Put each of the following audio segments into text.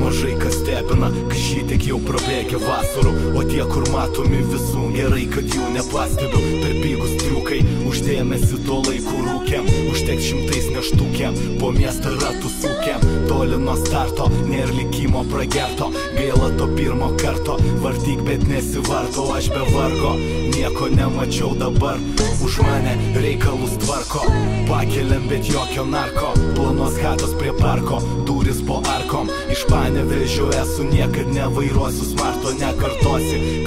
Mažai kas stebina, kai šitiek jau prabėgė vasarų. O tie, kur matomi visų, gerai, kad jų nepastebiu. Per pigus uždėmesi to laikų rūkiam Užteks šimtais neštukiam, po miestą ratų sukiam Toli nuo starto, nėra likimo pragerto. Gaila to pirmo karto, vartyk bet nesivarto Aš be vargo, nieko nemačiau dabar Už mane reikalus tvarko. Pakeliam bet jokio narko Planos hatos prie parko, duris po arkom. Iš panevežio esu niekad nevairuosiu Smarto nekartosi,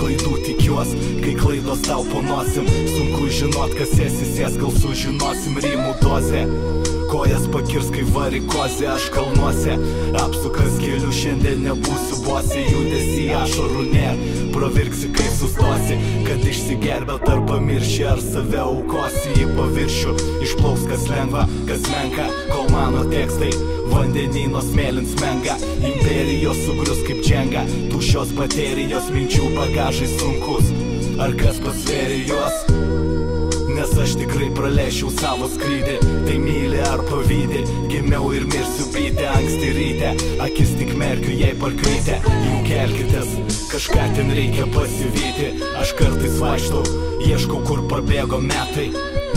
tikiuos Kai klaidos tau po nosim. Sunku žinot, kas esi sės, gal sužinosim rymų dozę. Kojas pakirs, kai varikozė, aš kalnuose. Apsukas keliu, šiandien nebūsiu bosi Judesi ašarų nėr, pravirksi, kai sustosi Kad išsigerbėt ar pamirši, ar save aukosi. Į paviršių Išplauks kas lengva, kas menka, kol mano tekstai Vandenyno smėlins menga, imperijos sugrius kaip dženga Tušios baterijos, minčių bagažai sunkus. Ar kas pasvėrė juos? Nes aš tikrai pralešiau savo skrydį. Tai myli ar pavydį Gimiau ir mirsiu bytę anksti ryte. Akis tik merkiu jei parkrytę Jau kelkitės Kažką ten reikia pasivyti. Aš kartais vaikštau Ieškau kur pabėgo metai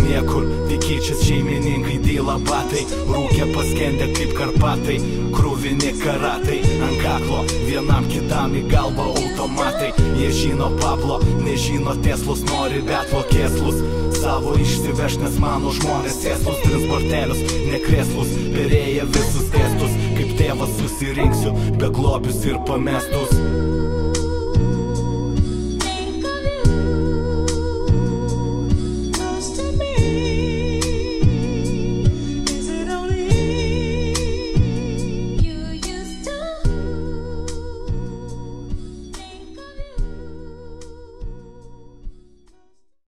Niekur. Tik keičias šeimininkai dyla batai Rūkė paskendę kaip karpatai. Krūvini karatai. Ant kaklo vienam kitam į galvą automatai. Jie žino Pablo, nežino Teslos Nori bet vokėslus Savo išsiveš, nes mano žmonės sėslus. Transportelius, nekrėslus Perėję visus testus. Kaip tėvas susirinksiu Beglobius ir pamestus